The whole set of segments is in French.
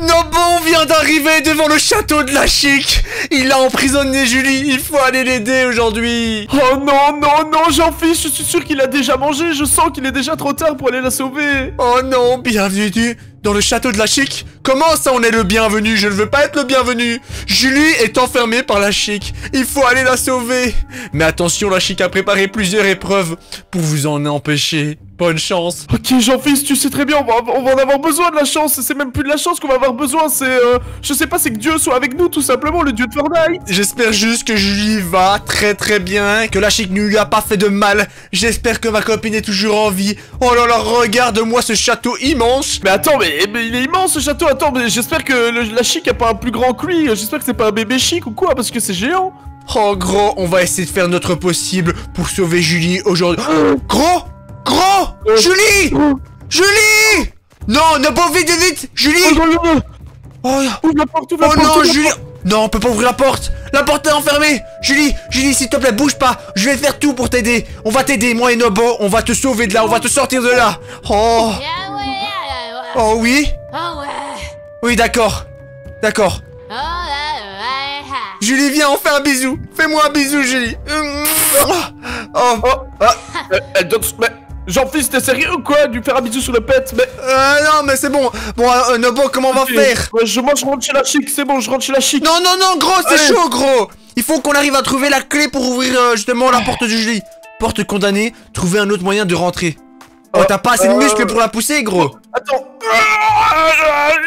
Nobo vient d'arriver devant le château de la chic Il a emprisonné Julie, il faut aller l'aider aujourd'hui. Oh non, non, non, j'en fiche, je suis sûr qu'il a déjà mangé, je sens qu'il est déjà trop tard pour aller la sauver. Oh non, bienvenue dans le château de la chic Comment ça on est le bienvenu? Je ne veux pas être le bienvenu. Julie est enfermée par la chic Il faut aller la sauver. Mais attention, la chic a préparé plusieurs épreuves pour vous en empêcher Bonne chance. Ok, Jean-Fils, tu sais très bien, on va, on va en avoir besoin de la chance. C'est même plus de la chance qu'on va avoir besoin, c'est... Euh, je sais pas, c'est que Dieu soit avec nous, tout simplement, le dieu de Fortnite. J'espère juste que Julie va très très bien Que la chic ne lui a pas fait de mal. J'espère que ma copine est toujours en vie. Oh là là, regarde-moi ce château immense. Mais attends, mais, il est immense ce château, attends, mais j'espère que la chic a pas un plus grand que lui. J'espère que c'est pas un bébé chic ou quoi, parce que c'est géant. Oh gros, on va essayer de faire notre possible pour sauver Julie aujourd'hui. Gros Gros Julie Julie. Non, ne pas vite, vite Julie. Oh, ouvre la porte, ouvre oh non, Julie. Non, on peut pas ouvrir la porte. La porte est enfermée. Julie, Julie, s'il te plaît, bouge pas. Je vais faire tout pour t'aider. On va t'aider, moi et Nobo. On va te sauver de là, on va te sortir de là. Oh. Oh oui. Oui, d'accord. D'accord. Julie, viens, on fait un bisou. Fais-moi un bisou, Julie. Oh, oh, oh. Jean-Fils, t'es sérieux ou quoi? Du faire un bisou sur le pet Mais... Euh, non, mais c'est bon. Bon, euh, Nobo, comment on va faire? Je, Moi, je rentre chez la chic, c'est bon, je rentre chez la chic. Non, non, non, gros, c'est chaud, gros. Il faut qu'on arrive à trouver la clé pour ouvrir, euh, justement, la porte de Julie Porte condamnée, trouver un autre moyen de rentrer. Oh, t'as pas assez de muscles pour la pousser, gros. Attends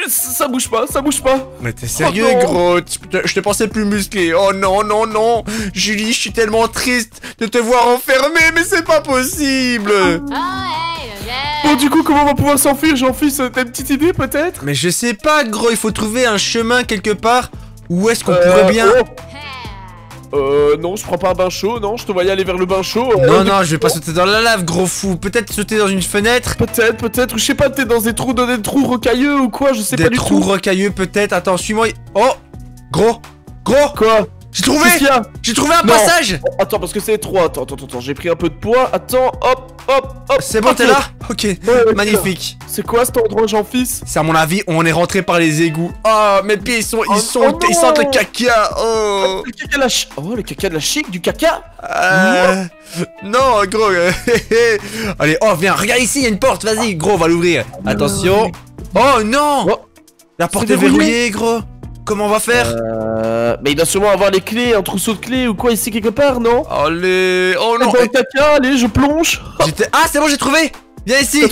Ça bouge pas, ça bouge pas. Mais t'es sérieux, oh gros Je te pensais plus musclé. Oh non, non, non. Julie, je suis tellement triste de te voir enfermé, mais c'est pas possible. Bon, du coup, comment on va pouvoir s'enfuir, Jean-Fils T'as une petite idée, peut-être? Mais je sais pas, gros, il faut trouver un chemin quelque part Où est-ce qu'on pourrait bien... Oh. Euh, non, je prends pas un bain chaud, non, je te voyais aller vers le bain chaud. Non, non, je vais pas sauter dans la lave, gros fou. Peut-être sauter dans une fenêtre Peut-être, peut-être, je sais pas, t'es dans des trous, dans des trous rocailleux ou quoi, je sais pas du tout. Des trous rocailleux, peut-être, attends, suis-moi. Oh Gros Gros Quoi? J'ai trouvé J'ai trouvé un passage Attends, parce que c'est étroit. Attends, attends, attends. J'ai pris un peu de poids. Attends, hop, hop, hop. C'est bon, t'es là Ok, magnifique. C'est quoi cet endroit, Jean-Fils C'est à mon avis, on est rentré par les égouts. Oh, mes pieds, ils sont, ils oh, sont, ils sentent le caca. Oh. Le caca de la Oh, le caca de la chic, du caca euh... Non, gros. Allez, oh, viens, regarde ici, il y a une porte. Vas-y, gros, on va l'ouvrir. Attention. Oh non oh. La porte est verrouillée, gros. Comment on va faire Euh... Mais il doit sûrement avoir les clés, un trousseau de clés ou quoi ici quelque part, non Allez Oh non caca, allez, je plonge. Ah, c'est bon, j'ai trouvé. Viens ici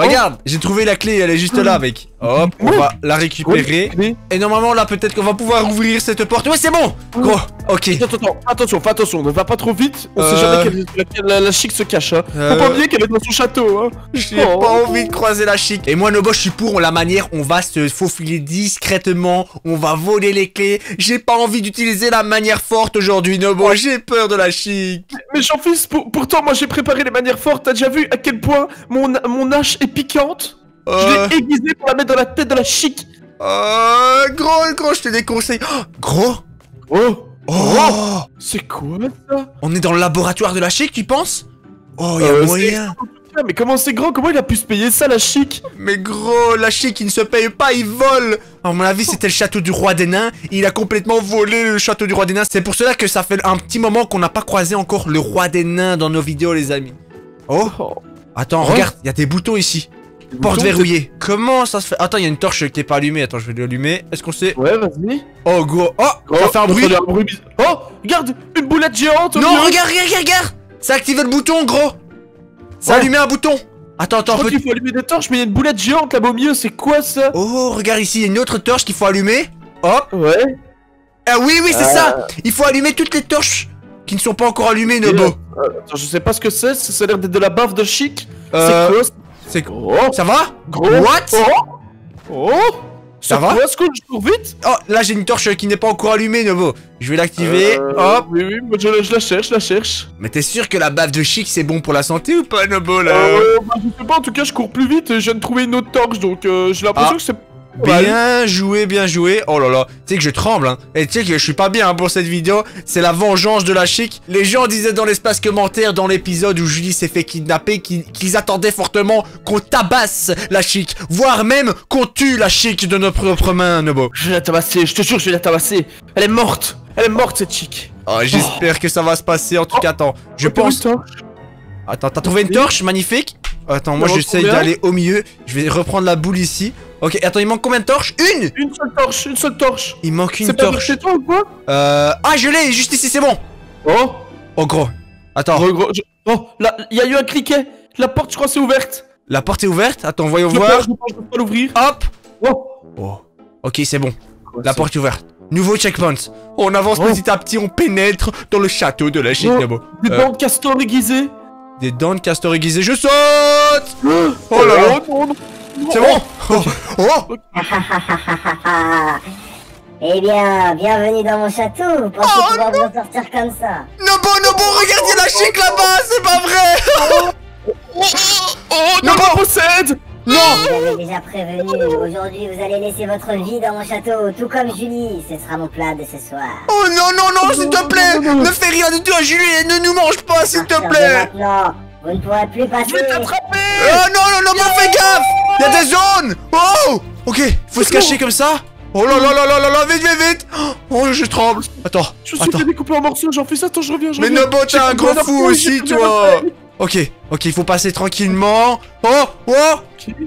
Regarde, j'ai trouvé la clé, elle est juste là, mec. Hop, on va la récupérer. Et normalement, là, peut-être qu'on va pouvoir ouvrir cette porte. Ouais, c'est bon Gros, ok. Attends, attention, fais attention, ne va pas trop vite. On sait jamais euh. quelle, la, chic se cache. Hein. Faut pas euh. oublier qu'elle est dans son château. Hein. J'ai oh. pas envie de croiser la chic. Et moi, Nobo, je suis pour la manière, on va se faufiler discrètement. On va voler les clés. J'ai pas envie d'utiliser la manière forte aujourd'hui, Nobo. J'ai peur de la chic. Mais Jean-Fils, pourtant, moi, j'ai préparé les manières fortes. T'as déjà vu à quel point mon, mon hache est piquante Je l'ai euh. aiguisée pour la mettre dans la tête de la chic. Euh, gros, gros, je te déconseille. Oh, gros Oh Oh, C'est quoi ça? On est dans le laboratoire de la chic, tu penses? Oh, y'a euh, moyen mais comment c'est grand Comment il a pu se payer ça, la chic? Mais gros, la chic, il ne se paye pas, il vole À mon avis, c'était le château du roi des nains. Il a complètement volé le château du roi des nains. C'est pour cela que ça fait un petit moment qu'on n'a pas croisé encore le roi des nains dans nos vidéos, les amis. Oh, oh. Attends, regarde, il y a des boutons ici. Porte verrouillée. Comment ça se fait? Attends, il y a une torche qui est pas allumée. Attends, je vais l'allumer. Est-ce qu'on sait? Ouais, vas-y. Oh, go. Oh, oh, ça fait un bruit. Oh, regarde, une boulette géante. Non, regarde, regarde, regarde. Ça a activé le bouton, gros. Ça a allumé un bouton. Attends, attends. Je qu'il faut allumer des torches, mais il y a une boulette géante là-bas au milieu. C'est quoi ça? Oh, regarde ici, il y a une autre torche qu'il faut allumer. Hop. Ouais. Ah oui, oui, c'est ça. Euh. Il faut allumer toutes les torches qui ne sont pas encore allumées, Nobo. Euh, attends, je sais pas ce que c'est. Ça a l'air d'être de la baffe de chic. Euh... C'est quoi c'est gros. Ça va Gros. What Oh Oh ça va Est-ce que je cours vite Oh, là j'ai une torche qui n'est pas encore allumée, Novo. Je vais l'activer. Euh, Hop. Oui, oui, moi je, la cherche, je la cherche. Mais t'es sûr que la baffe de chic c'est bon pour la santé ou pas, Novo là euh, bah, Je sais pas, en tout cas je cours plus vite. Je viens de trouver une autre torche donc euh, j'ai l'impression ah. que c'est Bien joué, bien joué. Oh là là, tu sais que je tremble, hein. Et tu sais que je suis pas bien hein, pour cette vidéo. C'est la vengeance de la chic. Les gens disaient dans l'espace commentaire, dans l'épisode où Julie s'est fait kidnapper, qu'ils attendaient fortement qu'on tabasse la chic. Voire même qu'on tue la chic de nos propres mains, Nobo. Je vais la tabasser, je te jure, je vais la tabasser. Elle est morte. Elle est morte, cette chic. Oh, j'espère que ça va se passer. En tout cas, attends. Je Oh, pense... Attends, t'as trouvé une torche Magnifique? Attends, moi j'essaye d'aller au milieu. Je vais reprendre la boule ici. Ok, attends, il manque combien de torches? Une Une seule torche, une seule torche. Il manque une C'est pas torche. chez toi ou quoi? Euh... Ah, je l'ai, juste ici, c'est bon. Oh, Oh, gros. Attends, oh, gros, je- oh, là, il y a eu un cliquet. La porte, je crois, c'est ouverte. la porte est ouverte? Attends, voyons Je voir. pense, je je peux pas l'ouvrir. Hop. Oh, Oh. Ok, c'est bon. La porte est ouverte. Nouveau checkpoint. On avance Oh. petit à petit, on pénètre dans le château de la chic, Oh. Des Euh. dents de castor aiguisées. Des dents de castor aiguisées. Je saute Oh là là. Non, non. C'est bon Oh, oh. Eh bien, bienvenue dans mon château. Vous pensez Oh, pouvoir vous en sortir comme ça Nobo, Nobo, regardez la chic là-bas, c'est pas vrai Oh, non, Non, me possède Non Je vous avais déjà prévenu. Aujourd'hui, vous allez laisser votre vie dans mon château, tout comme Julie. Ce sera mon plat de ce soir. Oh non, non, non, s'il te plaît Ne fais rien du tout à Julie et ne nous mange pas, s'il te plaît Maintenant, vous ne pourrez plus passer. Je vais t'attraper Oh non, non, non, mais fais gaffe Il y a des zones Oh Ok, faut se cacher comme ça. Oh là là là là là là, vite, vite, vite. Oh, je tremble. Attends, Je suis fait découper en morceaux, j'en fais ça, attends, je reviens, je Mais reviens. Nobo, t'es un gros fou aussi, toi. Ok, ok, il faut passer tranquillement. Oh, oh.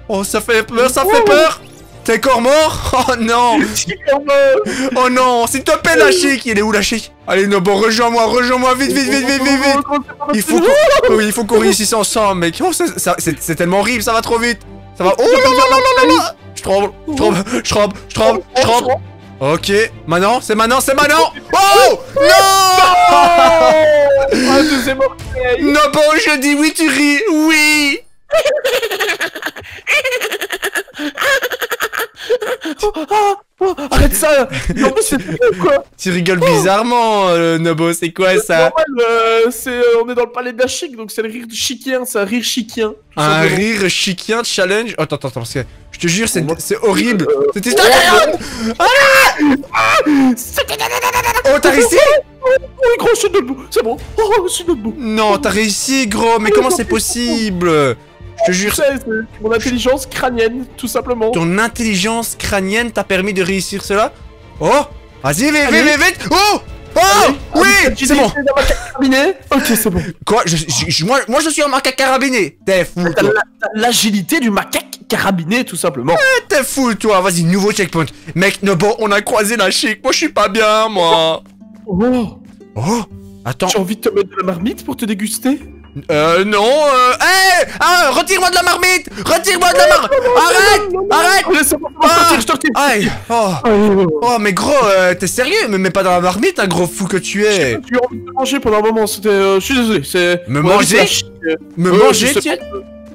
Oh, ça fait peur, ça fait peur. T'es encore mort Oh non. Oh non, s'il te plaît, la chic Il est où, la chic Allez, Nobo, rejoins-moi, rejoins-moi, vite, vite, vite, vite, vite, vite. Il faut qu'on oui, il faut qu'on réussisse ensemble, mec. Oh, c'est tellement horrible, ça va trop vite. Ça va. Oh non, non, non, non, non, non. Je tremble, je tremble, je tremble, je tremble, je tremble. Ok, maintenant, c'est maintenant, c'est maintenant. Oh Non orteil Non, bon, je dis oui, tu ris, oui. Ah, oh, Arrête ça Non, mais c'est quoi Tu rigoles bizarrement, euh, Nobo, c'est quoi ça Normal, euh, c'est, euh, on est dans le palais de la chic, donc c'est le rire du chicien, c'est un rire chicien. tout Un rire chicien challenge. Oh, attends, attends, attends, parce que je te jure, c'est c'est horrible. Euh, Cette histoire. Oh, t'as réussi Oui, gros, je suis debout, c'est bon. Oh, je suis debout. Non, t'as réussi, gros. Mais comment c'est possible Je te jure, mon intelligence crânienne, tout simplement. Ton intelligence crânienne t'a permis de réussir cela Oh Vas-y, vite, vite, vite, vite. Oh Oh Allez, Oui C'est bon. Ok, c'est bon. Quoi je, je- je- moi, moi je suis un macaque carabiné. T'es fou T'as l'agilité du macaque carabiné, tout simplement. T'es fou toi. Vas-y, nouveau checkpoint. Mec, no, bon, on a croisé la chic. Moi je suis pas bien, moi. Oh, Oh Attends, j'ai envie de te mettre de la marmite pour te déguster. Euh, non, euh... Hé Ah, retire-moi de la marmite Retire-moi de la marmite Arrête Arrête Laisse-moi sortir, je te. Aïe Oh Oh, mais gros, euh, t'es sérieux Me mets pas dans la marmite, un gros fou que tu es Tu as envie de manger pendant un moment, c'était. euh, je suis désolé, c'est. Me manger euh, Me euh, manger,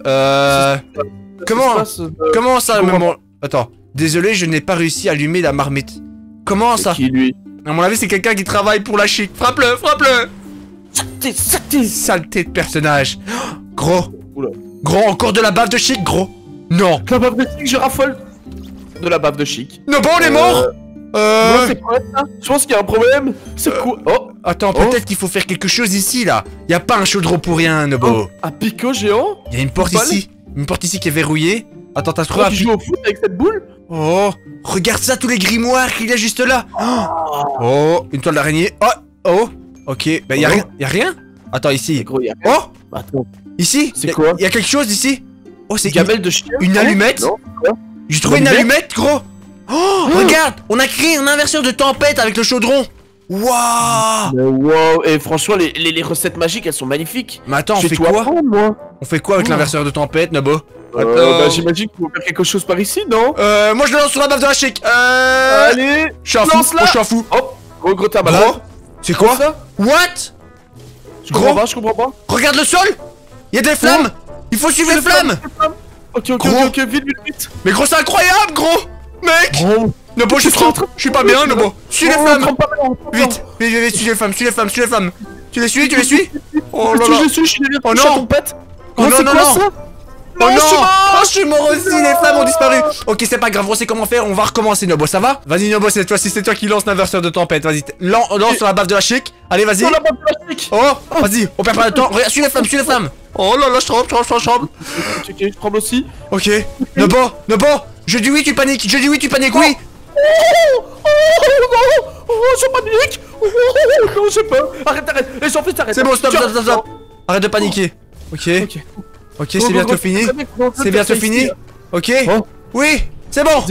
Euh... ça Comment euh, Comment ça, me Attends, désolé, je n'ai pas réussi à allumer la marmite. Comment ça? Qui lui? À mon avis, c'est quelqu'un qui travaille pour la chic. Frappe-le, frappe-le Saleté, saleté Saleté de personnage. Oh, Gros. Oula. Gros, encore de la bave de chic, gros. Non. La bave de chic, je raffole de la bave de chic. Non, bon, on est Euh, mort Euh... c'est quoi ça Je pense qu'il y a un problème. C'est quoi Oh Attends, Oh. peut-être qu'il faut faire quelque chose ici, là. Y a pas un chaudron pour rien, Nobo. Oh, Un picot géant Y a une porte ici. Une porte ici qui est verrouillée. Attends, t'as trouvé Toi, un tu joues au foot avec cette boule Oh, regarde ça, tous les grimoires qu'il y a juste là. Oh, oh, une toile d'araignée. Oh, oh. Ok, bah y a Oh. rien. Y a rien. Attends, ici. Gros, y a Oh, Attends, ici. C'est quoi? Y a quelque chose ici. Oh, c'est une de chien? une allumette? J'ai trouvé Une une allumette? gros. Oh, regarde On a créé un inverseur de tempête avec le chaudron. Waouh! Wow, et franchement, les, les, les recettes magiques, elles sont magnifiques. Mais attends, on fait quoi? moi. On fait quoi avec Oh. l'inverseur de tempête, Nabo? Euh, bah, j'imagine qu'il faut faire quelque chose par ici, non? Euh, moi je le lance sur la bave de la chic. Euh... Allez Je suis un fou, oh, je suis un fou. Hop Gros, gros. Gros C'est quoi ça What Je comprends Gros pas, je comprends pas. Regarde le sol Il y a des flammes Il faut suivre les flammes Ok, ok, Gros. ok, vite, vite, vite. Mais gros, c'est incroyable, gros Mec Gros. Nobo, je suis Je suis pas bien, Nobo Suis les flammes. Vite Vite, vite, suis les flammes, suis les flammes, suis les flammes Tu les suis, tu les suis Oh là Oh non. Oh non, non. Oh Non, je suis mort Oh, je suis mort aussi, les flammes ont disparu. Ok, c'est pas grave, on sait comment faire, on va recommencer, Nobo, ça va Vas-y, Nobo, cette fois-ci, c'est toi qui lance l'inverseur de tempête, vas-y. Lan- Lance sur la baffe de la chic, allez, vas-y. Sur la bande plastique Oh, vas-y, on perd pas de temps, regarde, suis les flammes, suis les flammes Oh là là, je tremble, je tremble, je tremble, Ok, ok, je tremble aussi. Ok, Nobo, Nobo Je dis oui, tu paniques, je dis oui, tu paniques, oui. Oh Oh non Oh, je panique. Oh non, j'ai peur Arrête, arrête Les gens, arrête C'est bon, stop, stop, stop, stop. Arrête de paniquer. Ok, Ok. Ok, c'est bientôt fini. C'est bientôt fini. Ok. Oh. Oui, c'est bon.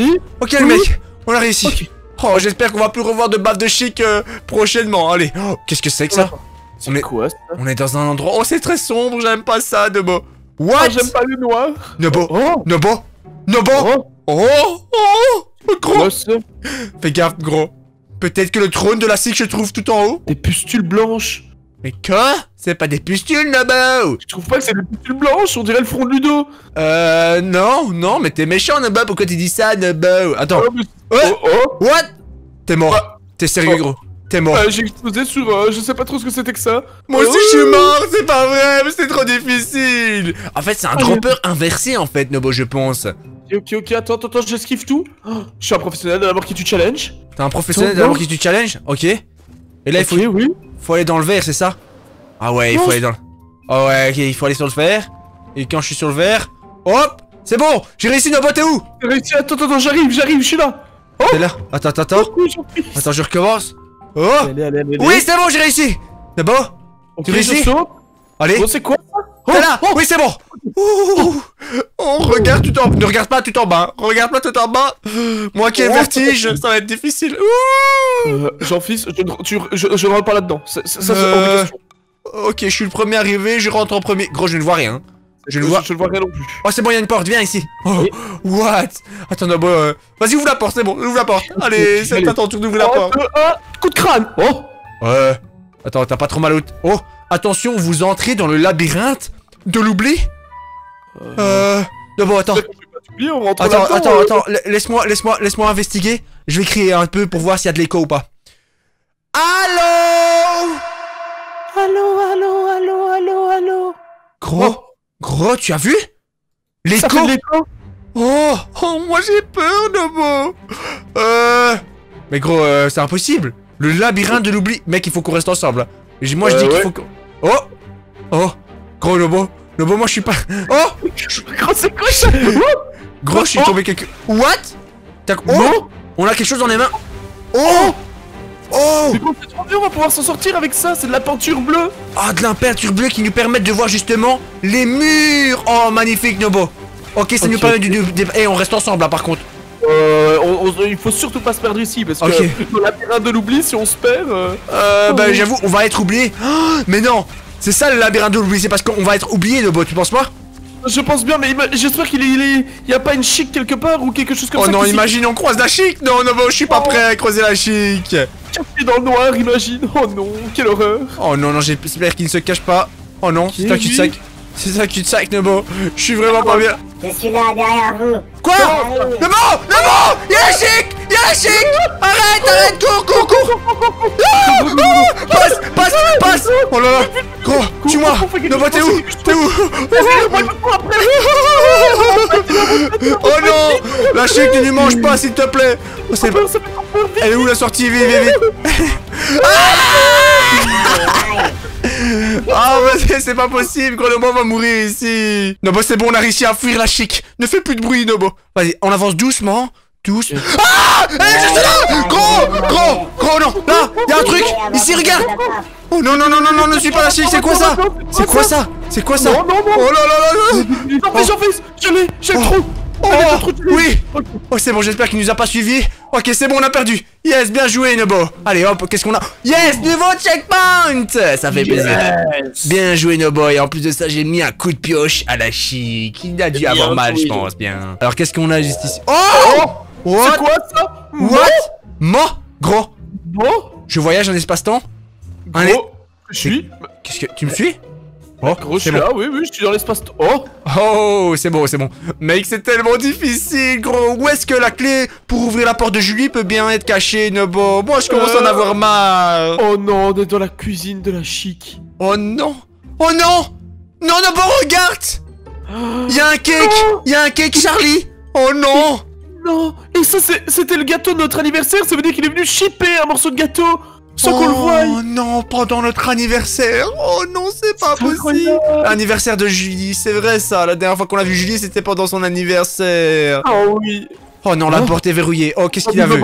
Ok, le mec, on a réussi Ok. Oh, j'espère qu'on va plus revoir de baffe de chic euh, prochainement. Allez, Oh, qu'est-ce que c'est que ça? On est- C'est quoi ça? On est dans un endroit. Oh, c'est très sombre, j'aime pas ça, Nobo. Ah, What j'aime pas le noir. Nobo, Oh. Nobo, Nobo Oh. Oh, oh, gros. Quoi, ça Fais gaffe, gros. Peut-être que le trône de la SIC se trouve tout en haut. Des pustules blanches Mais quoi? C'est pas des pustules, Nobo Je trouve pas que c'est des pustules blanches, on dirait le front de Ludo Euh, non, non, mais t'es méchant, Nobo, pourquoi tu dis ça, Nobo Attends, Oh, mais- oh, oh. what? T'es mort. Ah. T'es sérieux, Oh. gros. T'es mort. Euh, J'ai explosé sur... euh, je sais pas trop ce que c'était que ça. Moi aussi Oh. je suis mort, c'est pas vrai, mais c'est trop difficile. En fait c'est un Oh, dropper inversé en fait Nobo je pense. Ok, ok, ok, attends, attends, attends, j'esquive tout. Oh, Je suis un professionnel de la mort qui tu challenge. T'es un professionnel Attends, d'abord non. qui tu challenge? Ok. Et là il faut, oui faut aller dans le verre c'est ça? Ah ouais il faut aller dans le... Oh ouais ok il faut aller sur le verre. Et quand je suis sur le verre Hop C'est bon J'ai réussi Nobo t'es où? J'ai réussi, attends, attends, j'arrive, j'arrive, je suis là. T'es là? Attends attends attends. Attends je recommence. Oh Allez, allez, allez Oui c'est bon j'ai réussi. Nobo Ok, tu réussis? Allez. Oh, c'est quoi ça? T'es là Oui c'est bon Ouh. Oh regarde tout en... Ne regarde pas tout en bas Regarde pas tout en bas Moi qui ai le Oh. vertige Ça va être difficile Ouh. Euh, Jean-Fils, je, ne- tu- je, je ne rentre pas là-dedans. Ça, ça, ça, c'est Euh. Ok, je suis le premier arrivé, je rentre en premier. Gros, je ne vois rien. Je ne vois. Je ne vois rien non plus. Oh, c'est bon, il y a une porte, viens ici. Oh, Oui. what? Attends, non, bon, euh, Vas-y, ouvre la porte, c'est bon, ouvre la porte. Allez, c'est à ton tour d'ouvrir la Oh, porte. deux, un, coup de crâne Oh Ouais. Attends, t'as pas trop mal au. Oh, attention, vous entrez dans le labyrinthe de l'oubli Euh. Non, bon, attends. Attends, attends, euh. attends, la- laisse-moi, laisse-moi, laisse-moi investiguer. Je vais crier un peu pour voir s'il y a de l'écho ou pas. Allô? Allô, allô, allô, allô, allô Gros, gros, tu as vu? L'écho? Oh, oh, moi j'ai peur, Nobo. Euh, mais gros, euh, c'est impossible. Le labyrinthe de l'oubli, mec, il faut qu'on reste ensemble. Moi, je Euh, dis qu'il ouais. faut que. Oh, oh, gros Nobo, Nobo, moi je suis pas. Oh, Gros, c'est quoi ça gros, je suis Oh. tombé quelque. What T'as- Oh, Non on a quelque chose dans les mains. Oh, oh, Mais gros, c'est trop bien, on va pouvoir s'en sortir avec ça, c'est de la peinture bleue ah, de l'impeinture bleue qui nous permettent de voir justement les murs. Oh, magnifique, Nobo. Ok, ça nous permet de. Eh, on reste ensemble là, par contre. Euh, on- on- il faut surtout pas se perdre ici, parce que Ok. dans la de l'oubli, si on se perd... euh, Euh, bah Oh. j'avoue, on va être oublié. Ah, mais non, c'est ça le labyrinthe de l'oubli, c'est parce qu'on va être oublié, Nobo, tu penses pas? Je pense bien, mais j'espère qu'il est, il est... Y a pas une chic quelque part ou quelque chose comme Oh ça non, qui s'y imagine, on croise la chic Non, Nobo, je suis pas Oh. prêt à croiser la chic caché dans le noir, imagine Oh non, quelle horreur Oh non, non, j'espère qu'il ne se cache pas. Oh non, c'est un cul-de-sac. C'est un cul-de-sac, Nobo. Je suis vraiment pas bien. Je suis là, derrière vous. Quoi. Nobo Nobo Y'a la chic Y'a la chic Arrête, arrête, cours, cours, cours. Ah, ah, Passe, passe, passe. Oh là là. Gros, tue-moi. Nobo, t'es où T'es où Oh non La chic, ne lui mange pas, s'il te plaît. Oh, vite Elle est où la sortie? Vite, vite, vite Ah c'est- pas possible, gros Nobo va mourir ici. Nobo c'est bon, on a réussi à fuir la chic. Ne fais plus de bruit Nobo. Vas-y, on avance doucement Doucement. Ah est juste là Gros Gros Gros non Là Y'a un truc. Ici regarde. Oh non non non non non ne suis pas la chic C'est quoi ça? C'est quoi ça? C'est quoi ça? Non, non, non. Oh là là là là. J'en fais Je l'ai J'ai le Oh. trou Oh l'as. Oui. Oh c'est bon j'espère qu'il nous a pas suivis Ok c'est bon on a perdu. Yes bien joué Nobo Allez hop qu'est-ce qu'on a Yes nouveau checkpoint. Ça fait plaisir. Yes. Bien joué Nobo et en plus de ça j'ai mis un coup de pioche à la chic. Il a dû Bien avoir mal je pense bien. Alors qu'est-ce qu'on a juste ici Oh C'est What quoi ça What Moi Gros. Bon Je voyage en espace-temps. Allez. Gros Je suis Qu'est-ce que tu me suis Oh Gros, je suis bon. là, oui, oui, je suis dans l'espace... Oh Oh c'est bon c'est bon. Mec c'est tellement difficile gros. Où est-ce que la clé pour ouvrir la porte de Julie peut bien être cachée Nobo Moi je commence à en Euh. avoir marre. Oh non, on est dans la cuisine de la chic. Oh non. Oh non. Non Nobo regarde. Y'a un cake. Y'a un cake, Charlie. Oh non. Non. Et ça, c'était le gâteau de notre anniversaire, ça veut dire qu'il est venu shipper un morceau de gâteau sans qu'on le voie Oh non, pendant notre anniversaire Oh non, c'est pas possible. Anniversaire de Julie, c'est vrai ça La dernière fois qu'on a vu Julie, c'était pendant son anniversaire Oh oui Oh non, la Oh. porte est verrouillée Oh, qu'est-ce qu'il a vu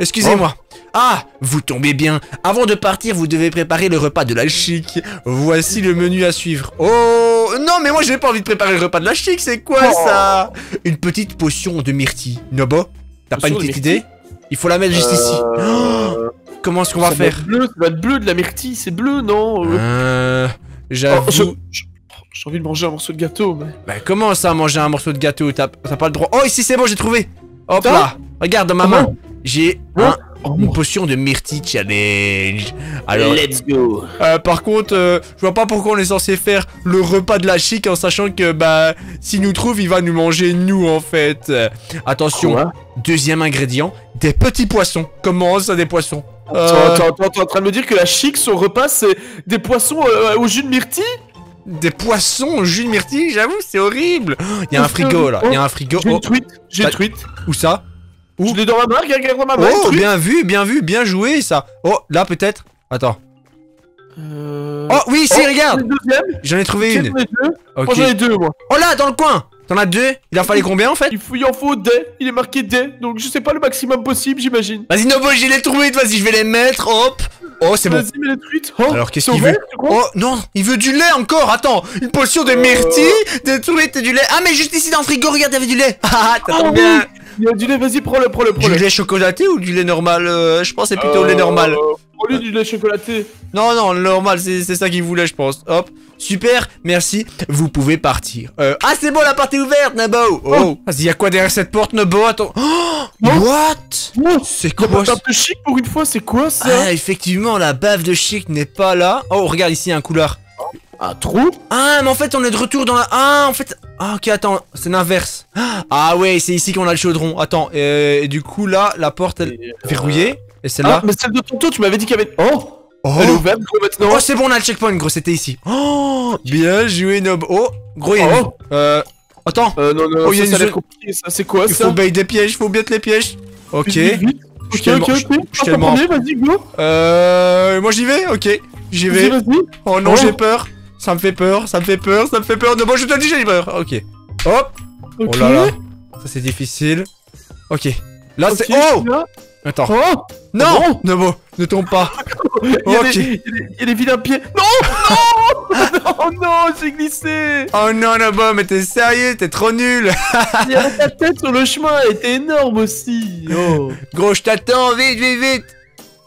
Excusez-moi. Ah, vous tombez bien. Avant de partir, vous devez préparer le repas de la chic. Voici le menu à suivre. Oh, non, mais moi j'ai pas envie de préparer le repas de la chic. C'est quoi Oh. ça? Une petite potion de myrtille. Nobo, t'as pas une petite idée? Il faut la mettre juste ici. Oh, comment est-ce qu'on va ça faire bleu, ça doit être bleu de la myrtille, c'est bleu, non Euh, Euh, oh, J'avoue. je- je- J'ai envie de manger un morceau de gâteau, mais... Bah, comment ça, manger un morceau de gâteau? T'as pas le droit. Oh, ici c'est bon, j'ai trouvé. Hop là. Regarde dans ma Comment main. J'ai Hein un- Oh, une potion de myrtille challenge. Alors, Let's go Euh, par contre, euh, je vois pas pourquoi on est censé faire le repas de la chic en sachant que, bah, s'il nous trouve, il va nous manger nous, en fait. Euh, attention, Quoi? Deuxième ingrédient, des petits poissons. Comment ça, des poissons? Euh, attends, attends, t'es en train de me dire que la chic, son repas, c'est des poissons euh, au jus de myrtille? Des poissons au jus de myrtille, j'avoue, c'est horrible. Il y a un frigo, là. Il y a un frigo. J'ai Oh, une tweet, j'ai une tweet. où ça? Où? Je l'ai dans ma main, regarde, dans ma main, Oh, bien vu, bien vu, bien joué, ça. Oh, là, peut-être Attends. Euh... Oh, oui, ici, oh, regarde J'en ai trouvé une. j'en ai deux Ok. Moi j'en ai deux, moi. Oh, là, dans le coin T'en as deux Il en fallait combien, en fait Il, faut, il en faut des, il est marqué des, donc je sais pas le maximum possible, j'imagine. Vas-y, Nobo, j'ai les trouvé, vas-y, je vais les mettre, hop Oh, c'est bon. Vas-y, mets les tweets. Oh, Alors, qu'est-ce qu'il veut Oh non, il veut du lait encore. Attends, une potion de myrtille, des truites et du lait. Ah mais juste ici dans le frigo, regarde, il y avait du lait. Ah, Ah tombe oui. Il y a du lait, vas-y, prends-le, prends-le, Du prends-le. lait chocolaté ou du lait normal Euh, Je pense que c'est plutôt le lait Euh, normal. Prends-lui du lait chocolaté. Non non, le normal, c'est c'est ça qu'il voulait, je pense. Hop, super, merci. Vous pouvez partir. Euh, ah c'est bon, la porte est ouverte, Nabo. Oh, vas-y, y a quoi derrière cette porte, Nabo? Attends. Oh, what Oh, C'est Y'a quoi un peu chic pour une fois, c'est quoi ça? Ah effectivement, la bave de chic n'est pas là. Oh, regarde ici, un couloir. Un trou Ah, mais en fait, on est de retour dans la. Ah, en fait. Ah, ok, attends, c'est l'inverse. Ah, ouais, c'est ici qu'on a le chaudron. Attends, euh, et du coup, là, la porte, elle est verrouillée. Et Ah, celle-là. mais celle de tonton, tu m'avais dit qu'il y avait... Oh Oh, Elle est ouverte, gros, maintenant. Oh, c'est bon, on a le checkpoint, gros, c'était ici. Oh, bien joué, Nob. Oh, gros, il y a une- Oh. Euh. Attends, Euh, non, non, Oh, il y ça, une ça a l'air zone- compliqué, ça, c'est quoi, il ça faut bailler des pièges, faut bien les pièges. Ok. Vite, vite. Je Ok, le ok, ok. premier, vas-y, go. Euh. Moi, j'y vais? Ok, j'y vais. vas-y. Oh non, Oh. j'ai peur. Ça me fait peur, ça me fait peur, ça me fait peur. Non, bon, je te le dis, j'ai peur. Ok. Hop. Ok. Oh là là. Ça, c'est difficile. Ok. Là, c'est. Oh là. Attends. Oh Non bon Nobo, ne tombe pas. Il y a Ok. des- il y a des- il y a des vilains pieds. Non Non Oh non, j'ai glissé Oh non, Nobo, mais t'es sérieux, t'es trop nul. Il y avait ta tête sur le chemin, elle était énorme aussi Oh Gros, je t'attends, vite, vite, vite.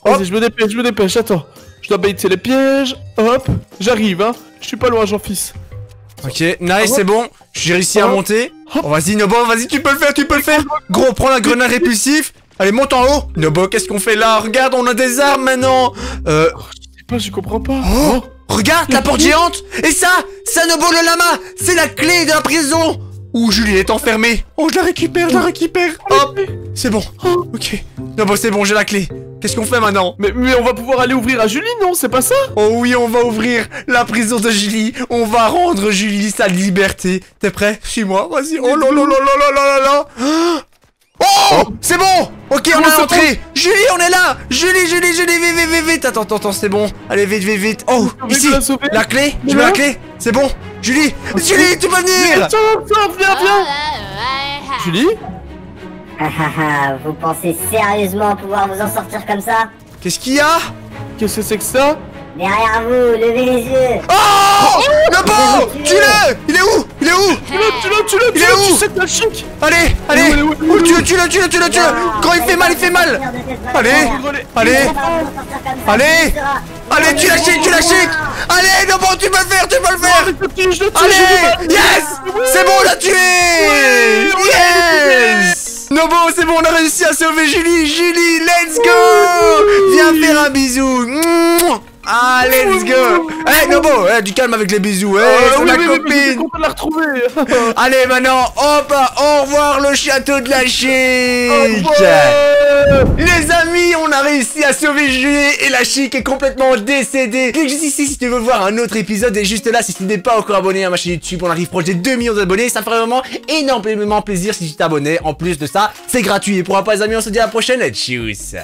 Vas-y, je me dépêche, je me dépêche, attends. Je dois baiter les pièges. Hop, j'arrive, hein. Je suis pas loin, Jean-Fils. Ok, nice, c'est bon. J'ai réussi à Hop. monter. Oh, vas-y, Nobo, vas-y, tu peux le faire, tu peux le faire. Gros, prends la grenade répulsif. Allez, monte en haut. Nobo, qu'est-ce qu'on fait là? Regarde, on a des armes maintenant. Euh, Je sais pas, je comprends pas. Oh Regarde la porte géante Et ça C'est Nobo le lama C'est la clé de la prison Ouh, Julie est enfermée. Oh, je la récupère, je la récupère. Hop, c'est bon. Oh. Ok. Non, bon, c'est bon, j'ai la clé. Qu'est-ce qu'on fait maintenant mais, mais on va pouvoir aller ouvrir à Julie, non? C'est pas ça? Oh oui, on va ouvrir la prison de Julie. On va rendre Julie sa liberté. T'es prêt? Suis-moi, vas-y. Oh là là là là là là là Oh, C'est bon Ok, on est rentré Julie, on est là Julie, Julie, Julie, vite, vite, vite, vite Attends, attends, attends, c'est bon. Allez, vite, vite, vite. Oh, ici, la clé Je veux la clé C'est bon Julie Julie, tu peux venir. Tiens, tiens, viens, viens. Julie Ah ah ah, vous pensez sérieusement pouvoir vous en sortir comme ça? Qu'est-ce qu'il y a? Qu'est-ce que c'est que ça? Derrière vous, levez les yeux. Oh Le bon Tue-le Il est où Il est où Tu l'as, tu l'as, tu l'as, Il est où tu sais que t'as chic. Allez Allez. Tue-le, tue-le, tue-le, tue-le, tue-le Quand il fait mal, il fait mal. Allez Allez. Allez. Allez, tu la chic, tu la chic. Allez, non bon, tu peux le faire, tu peux le faire. Je le tue, je le tue, j'ai du Allez. Yes. C'est bon, on l'a tué. Yes. Non bon, c'est bon, on a réussi à sauver Julie. Julie, let's go. Viens faire un bisou Allez, let's go Eh, Nobo, eh, du calme avec les bisous, eh, Euh, c'est oui, ma oui, oui, mais j'étais copine de la retrouver. Allez, maintenant, hop, au revoir le château de la chic. Les amis, on a réussi à sauver Julie et la chic est complètement décédée. Clique juste ici si tu veux voir un autre épisode et juste là si tu n'es pas encore abonné à ma chaîne YouTube, on arrive proche des 2 millions d'abonnés, ça ferait vraiment énormément plaisir si tu t'abonnais. En plus de ça, c'est gratuit. Et pour un pas les amis, on se dit à la prochaine, tchuss